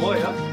Mooi, hè?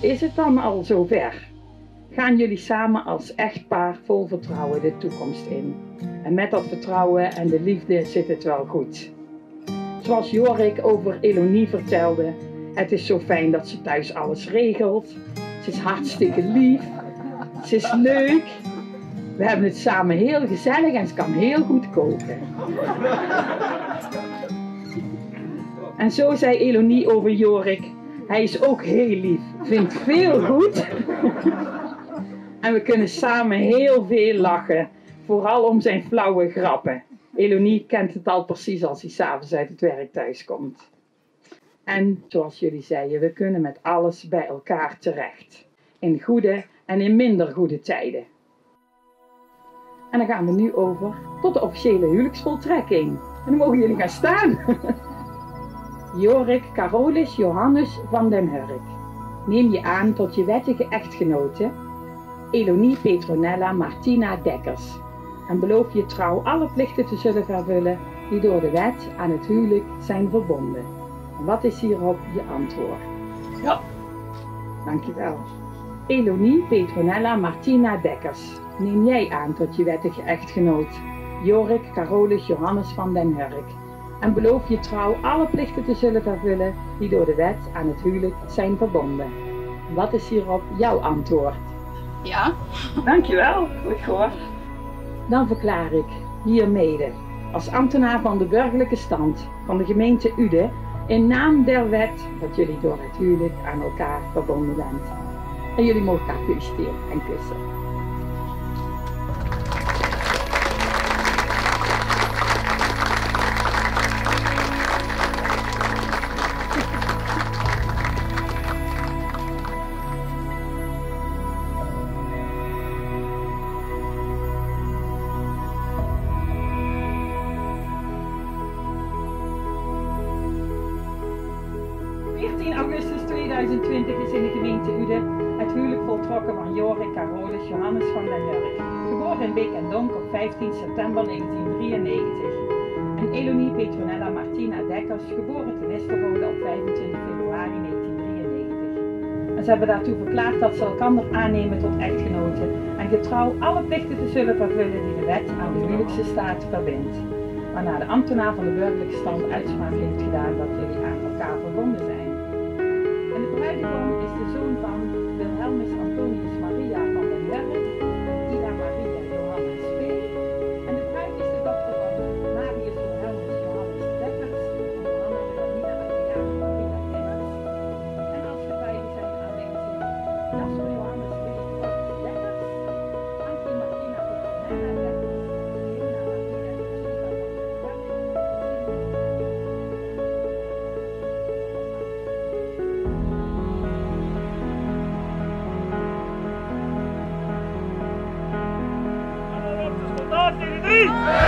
Is het dan al zover. Gaan jullie samen als echtpaar vol vertrouwen de toekomst in. En met dat vertrouwen en de liefde zit het wel goed. Zoals Jorik over Elonie vertelde, het is zo fijn dat ze thuis alles regelt. Ze is hartstikke lief. Ze is leuk. We hebben het samen heel gezellig en ze kan heel goed koken. En zo zei Elonie over Jorik. Hij is ook heel lief, vindt veel goed. en we kunnen samen heel veel lachen, vooral om zijn flauwe grappen. Elonie kent het al precies als hij s'avonds uit het werk thuis komt. En zoals jullie zeiden, we kunnen met alles bij elkaar terecht. In goede en in minder goede tijden. En dan gaan we nu over tot de officiële huwelijksvoltrekking. En dan mogen jullie gaan staan. Jorik Carolus Johannes van den Hurk. Neem je aan tot je wettige echtgenote, Elonie Petronella Martina Dekkers. En beloof je trouw alle plichten te zullen vervullen die door de wet aan het huwelijk zijn verbonden. En wat is hierop je antwoord? Ja. Dankjewel. Elonie Petronella Martina Dekkers. Neem jij aan tot je wettige echtgenoot, Jorik Carolus Johannes van den Hurk en beloof je trouw alle plichten te zullen vervullen die door de wet aan het huwelijk zijn verbonden. Wat is hierop jouw antwoord? Ja? Dankjewel, goed gehoord. Dan verklaar ik hiermede als ambtenaar van de burgerlijke stand van de gemeente Ude in naam der wet dat jullie door het huwelijk aan elkaar verbonden bent. En jullie mogen elkaar feliciteren en kussen. Augustus 2020 is in de gemeente Ude het huwelijk voltrokken van Jorik Carolus Johannes van den Hurk, geboren in Beek en Donk op 15 september 1993. En Elonie Petronella Martina Dekkers, geboren te Westerwoude op 25 februari 1993. En ze hebben daartoe verklaard dat ze elkander aannemen tot echtgenoten en getrouw alle plichten te zullen vervullen die de wet aan de huwelijkse staat verbindt. Waarna de ambtenaar van de burgerlijke stand uitspraak heeft gedaan dat jullie aan elkaar verbonden zijn. En de Wat